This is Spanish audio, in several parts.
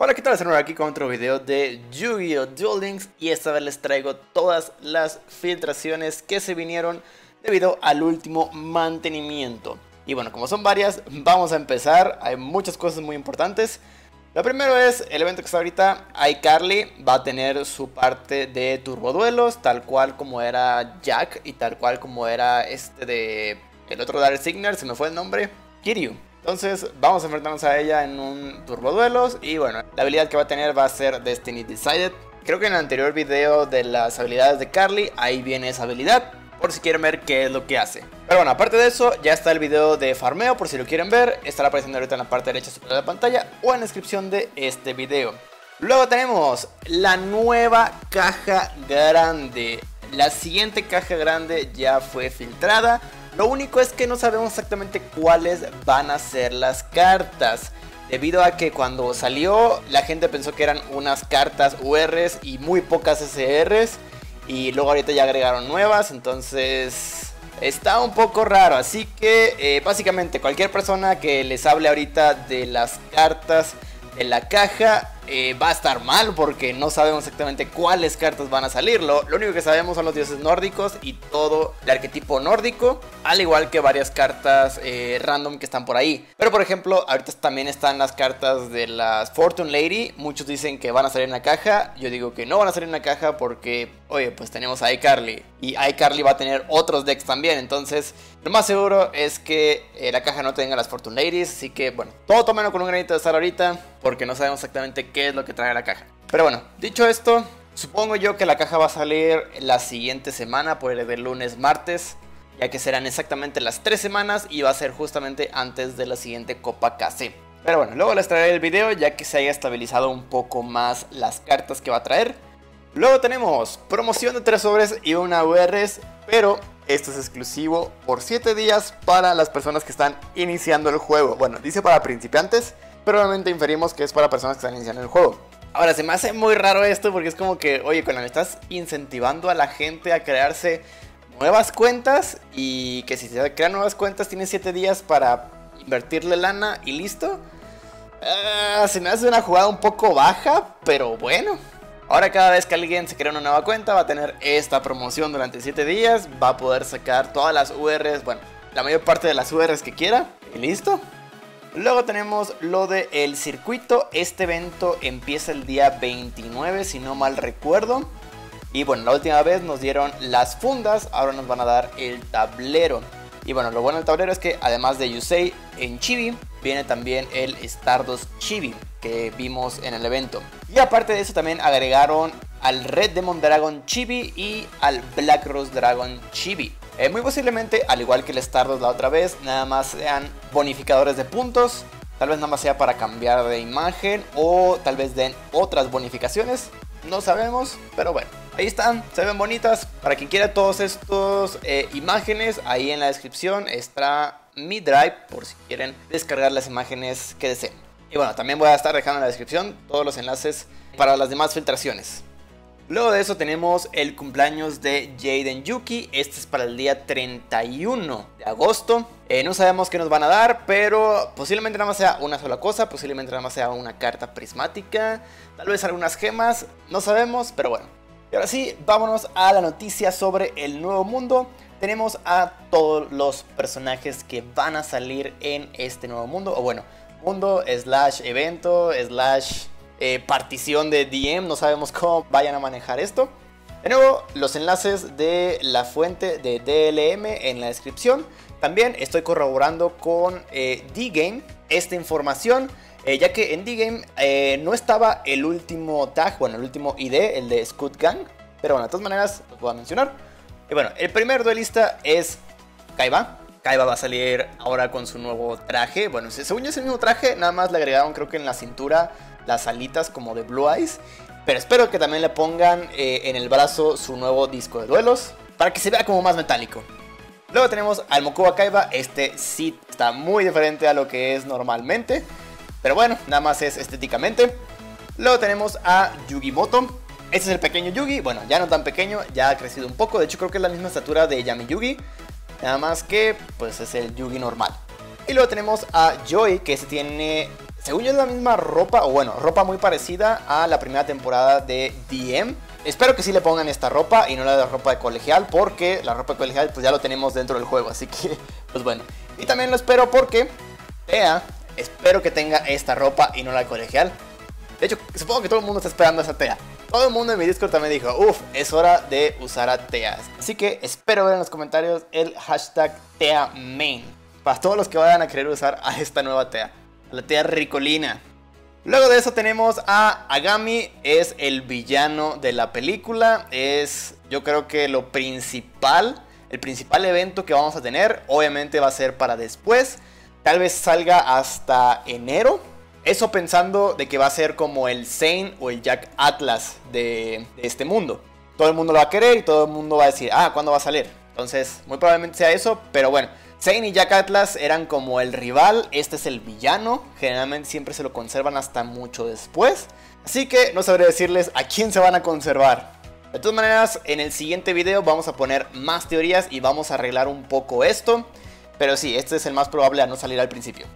Hola, ¿qué tal? Estamos aquí con otro video de Yu-Gi-Oh! Duel Links y esta vez les traigo todas las filtraciones que se vinieron debido al último mantenimiento. Y bueno, como son varias, vamos a empezar. Hay muchas cosas muy importantes. Lo primero es el evento que está ahorita. iCarly va a tener su parte de turboduelos, tal cual como era Jack y tal cual como era este de el otro Dark Signer, se me fue el nombre, Kiryu. Entonces vamos a enfrentarnos a ella en un turboduelos y bueno, la habilidad que va a tener va a ser Destiny Decided. Creo que en el anterior video de las habilidades de Carly, ahí viene esa habilidad, por si quieren ver qué es lo que hace. Pero bueno, aparte de eso, ya está el video de farmeo, por si lo quieren ver, estará apareciendo ahorita en la parte derecha de la pantalla o en la descripción de este video. Luego tenemos la nueva caja grande. La siguiente caja grande ya fue filtrada. Lo único es que no sabemos exactamente cuáles van a ser las cartas. Debido a que cuando salió la gente pensó que eran unas cartas URs y muy pocas SRs. Y luego ahorita ya agregaron nuevas. Entonces está un poco raro. Así que eh, básicamente cualquier persona que les hable ahorita de las cartas de la caja eh, va a estar mal porque no sabemos exactamente cuáles cartas van a salir. Lo, único que sabemos son los dioses nórdicos y todo el arquetipo nórdico, al igual que varias cartas eh, random que están por ahí. Pero por ejemplo, ahorita también están las cartas de las Fortune Lady. Muchos dicen que van a salir en la caja. Yo digo que no van a salir en la caja porque, oye, pues tenemos a iCarly. Y iCarly va a tener otros decks también. Entonces, lo más seguro es que eh, la caja no tenga las Fortune Ladies. Así que, bueno, todo tómenlo con un granito de sal ahorita porque no sabemos exactamente qué es lo que trae la caja. Pero bueno, dicho esto, supongo yo que la caja va a salir la siguiente semana, puede de lunes, martes, ya que serán exactamente las tres semanas y va a ser justamente antes de la siguiente Copa KC. Pero bueno, luego les traeré el video ya que se haya estabilizado un poco más las cartas que va a traer. Luego tenemos promoción de 3 sobres y una URS, pero esto es exclusivo por 7 días para las personas que están iniciando el juego. Bueno, dice para principiantes, pero obviamente inferimos que es para personas que están iniciando el juego. Ahora, se me hace muy raro esto porque es como que, oye, cuando estás incentivando a la gente a crearse nuevas cuentas y que si se crean nuevas cuentas tienes 7 días para invertirle lana y listo. Ah, se me hace una jugada un poco baja, pero bueno. Ahora cada vez que alguien se crea una nueva cuenta va a tener esta promoción durante 7 días, va a poder sacar todas las URs, bueno, la mayor parte de las URs que quiera y listo. Luego tenemos lo del el circuito. Este evento empieza el día 29, si no mal recuerdo. Y bueno, la última vez nos dieron las fundas, ahora nos van a dar el tablero. Y bueno, lo bueno del tablero es que además de Yusei en Chibi, viene también el Stardust Chibi que vimos en el evento. Y aparte de eso también agregaron al Red Demon Dragon Chibi y al Black Rose Dragon Chibi. Eh, muy posiblemente, al igual que el Stardust la otra vez, nada más sean bonificadores de puntos. Tal vez nada más sea para cambiar de imagen o tal vez den otras bonificaciones. No sabemos, pero bueno. Ahí están, se ven bonitas. Para quien quiera todas estas eh, imágenes, ahí en la descripción está mi drive por si quieren descargar las imágenes que deseen. Y bueno, también voy a estar dejando en la descripción todos los enlaces para las demás filtraciones. Luego de eso tenemos el cumpleaños de Jaden Yuki. Este es para el día 31 de agosto. Eh, no sabemos qué nos van a dar, pero posiblemente nada más sea una sola cosa. Posiblemente nada más sea una carta prismática. Tal vez algunas gemas. No sabemos, pero bueno. Y ahora sí, vámonos a la noticia sobre el nuevo mundo. Tenemos a todos los personajes que van a salir en este nuevo mundo. O bueno, mundo slash evento slash eh, partición de DM, no sabemos cómo vayan a manejar esto. De nuevo, los enlaces de la fuente de DLM en la descripción. También estoy corroborando con eh, D-Game esta información, eh, ya que en D-Game no estaba el último tag, bueno, el último ID, el de Scoot Gang. Pero bueno, de todas maneras, lo puedo mencionar. Y bueno, el primer duelista es Kaiba. Kaiba va a salir ahora con su nuevo traje. Bueno, según yo es el mismo traje, nada más le agregaron creo que en la cintura las alitas como de Blue Eyes. Pero espero que también le pongan eh, en el brazo su nuevo disco de duelos para que se vea como más metálico. Luego tenemos al Mokuba Kaiba, este sí está muy diferente a lo que es normalmente. Pero bueno, nada más es estéticamente. Luego tenemos a Yugimoto. Este es el pequeño Yugi, bueno, ya no tan pequeño, ya ha crecido un poco. De hecho creo que es la misma estatura de Yami Yugi. Nada más que pues es el Yugi normal. Y luego tenemos a Joy, que se tiene según yo es la misma ropa, o bueno, ropa muy parecida a la primera temporada de DM. Espero que sí le pongan esta ropa y no la de ropa de colegial, porque la ropa de colegial pues ya lo tenemos dentro del juego, así que pues bueno. Y también lo espero porque Tea, espero que tenga esta ropa y no la de colegial. De hecho, supongo que todo el mundo está esperando esa Tea. Todo el mundo en mi Discord también dijo, uff, es hora de usar a Teas. Así que espero ver en los comentarios el hashtag TeaMain. Para todos los que vayan a querer usar a esta nueva Tea. La Tea Ricolina. Luego de eso tenemos a Agami, es el villano de la película, es yo creo que lo principal, el principal evento que vamos a tener, obviamente va a ser para después, tal vez salga hasta enero, eso pensando de que va a ser como el Zane o el Jack Atlas de, de, este mundo. Todo el mundo lo va a querer y todo el mundo va a decir, ah, ¿cuándo va a salir? Entonces, muy probablemente sea eso, pero bueno. Zane y Jack Atlas eran como el rival, este es el villano, generalmente siempre se lo conservan hasta mucho después. Así que no sabré decirles a quién se van a conservar. De todas maneras, en el siguiente video vamos a poner más teorías y vamos a arreglar un poco esto. Pero sí, este es el más probable a no salir al principio.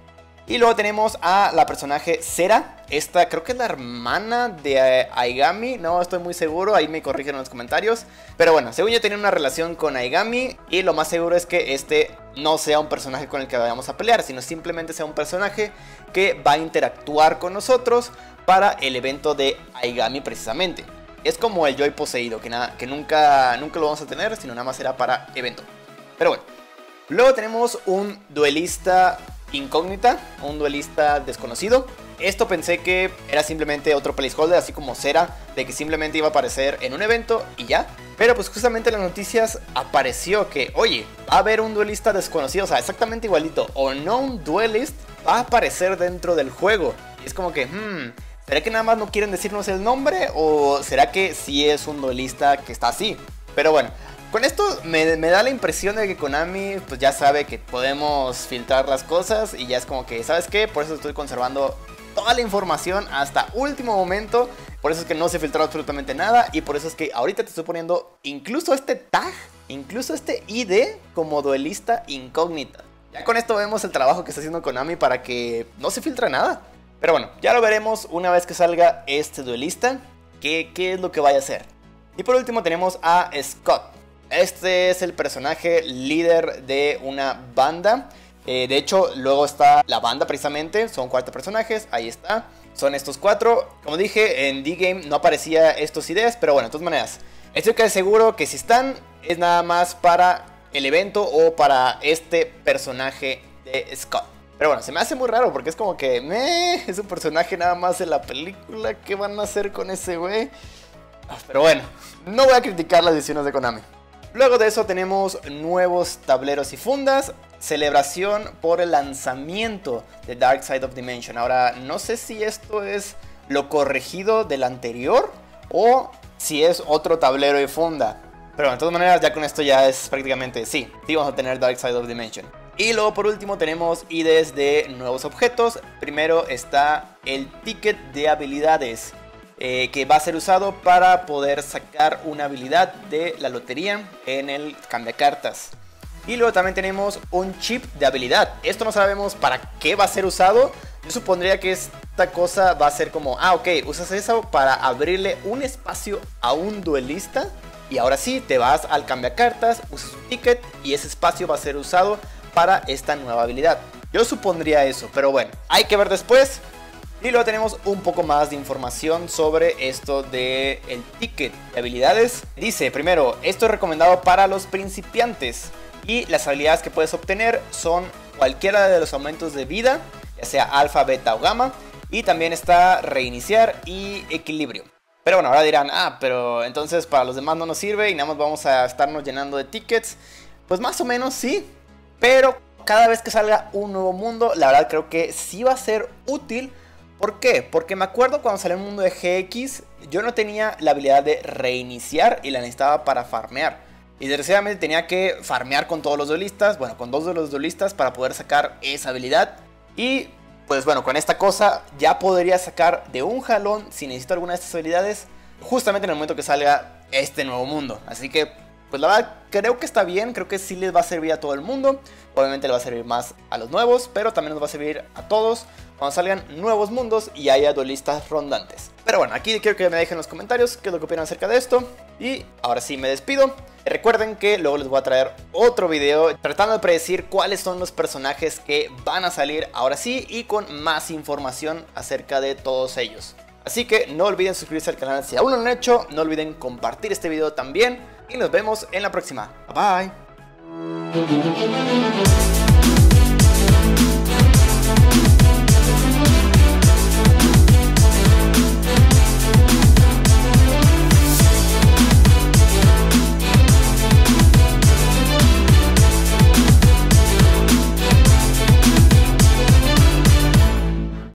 Y luego tenemos a la personaje Sera. Esta creo que es la hermana de eh, Aigami. No estoy muy seguro. Ahí me corrigen en los comentarios. Pero bueno, según yo tenía una relación con Aigami. Y lo más seguro es que este no sea un personaje con el que vayamos a pelear. Sino simplemente sea un personaje que va a interactuar con nosotros para el evento de Aigami precisamente. Es como el Joy poseído. Que, nada, que nunca, nunca lo vamos a tener. Sino nada más será para evento. Pero bueno. Luego tenemos un duelista incógnita, un duelista desconocido. Esto pensé que era simplemente otro placeholder, así como Cera, de que simplemente iba a aparecer en un evento y ya. Pero pues justamente en las noticias apareció que, oye, va a haber un duelista desconocido, o sea, exactamente igualito, o no un duelist, va a aparecer dentro del juego. Y es como que, hmm, ¿será que nada más no quieren decirnos el nombre? ¿O será que sí es un duelista que está así? Pero bueno, con esto me, da la impresión de que Konami pues ya sabe que podemos filtrar las cosas y ya es como que, ¿sabes qué? Por eso estoy conservando toda la información hasta último momento. Por eso es que no se filtró absolutamente nada y por eso es que ahorita te estoy poniendo incluso este tag, incluso este ID como duelista incógnita. Ya con esto vemos el trabajo que está haciendo Konami para que no se filtre nada. Pero bueno, ya lo veremos una vez que salga este duelista, qué, qué es lo que vaya a hacer. Y por último tenemos a Scott. Este es el personaje líder de una banda. Eh, de hecho, luego está la banda precisamente. Son cuatro personajes. Ahí está. Son estos cuatro. Como dije, en D-Game no aparecía estos ideas. Pero bueno, de todas maneras. Estoy casi seguro que si están, es nada más para el evento o para este personaje de Scott. Pero bueno, se me hace muy raro porque es como que, meh, es un personaje nada más de la película. ¿Qué van a hacer con ese güey? Ah, pero bueno, no voy a criticar las decisiones de Konami. Luego de eso tenemos nuevos tableros y fundas, celebración por el lanzamiento de Dark Side of Dimension. Ahora, no sé si esto es lo corregido del anterior o si es otro tablero y funda. Pero de todas maneras, ya con esto ya es prácticamente sí, sí vamos a tener Dark Side of Dimension. Y luego por último tenemos IDs de nuevos objetos. Primero está el ticket de habilidades. Eh, que va a ser usado para poder sacar una habilidad de la lotería en el cambia cartas. Y luego también tenemos un chip de habilidad. Esto no sabemos para qué va a ser usado. Yo supondría que esta cosa va a ser como, ah, ok, usas eso para abrirle un espacio a un duelista. Y ahora sí, te vas al cambia cartas, usas un ticket y ese espacio va a ser usado para esta nueva habilidad. Yo supondría eso, pero bueno, hay que ver después. Y luego tenemos un poco más de información sobre esto de ticket de habilidades. Dice, primero, esto es recomendado para los principiantes y las habilidades que puedes obtener son cualquiera de los aumentos de vida, ya sea alfa, beta o gamma, y también está reiniciar y equilibrio. Pero bueno, ahora dirán, ah, pero entonces para los demás no nos sirve y nada más vamos a estarnos llenando de tickets. Pues más o menos sí, pero cada vez que salga un nuevo mundo, la verdad creo que sí va a ser útil ¿Por qué? Porque me acuerdo cuando salió el mundo de GX, yo no tenía la habilidad de reiniciar y la necesitaba para farmear. Y desgraciadamente tenía que farmear con todos los duelistas, bueno, con dos de los duelistas para poder sacar esa habilidad. Y pues bueno, con esta cosa ya podría sacar de un jalón, si necesito alguna de estas habilidades, justamente en el momento que salga este nuevo mundo. Así que pues la verdad creo que está bien, creo que sí les va a servir a todo el mundo. Obviamente le va a servir más a los nuevos, pero también nos va a servir a todos cuando salgan nuevos mundos y haya duelistas rondantes. Pero bueno, aquí quiero que me dejen en los comentarios qué es lo que opinan acerca de esto. Y ahora sí me despido. Recuerden que luego les voy a traer otro video tratando de predecir cuáles son los personajes que van a salir ahora sí y con más información acerca de todos ellos. Así que no olviden suscribirse al canal si aún no lo han hecho, no olviden compartir este video también y nos vemos en la próxima. Bye bye.